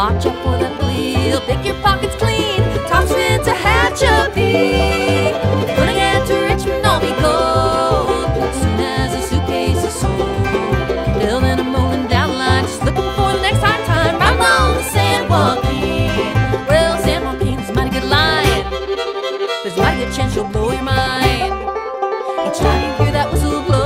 Watch out for the bleed. Pick your pockets clean. Top spin Tehachapi. Gonna get to Richmond, I'll be cold. Soon as the suitcase is sold. Building a rolling down the line. Just looking for the next hot time. I'm on the San Joaquin. Well, San Joaquin's a mighty good line. There's a mighty good chance you'll blow your mind. Each time you hear that whistle blow.